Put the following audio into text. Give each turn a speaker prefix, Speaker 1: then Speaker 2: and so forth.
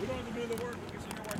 Speaker 1: We don't have to do the work because you know why.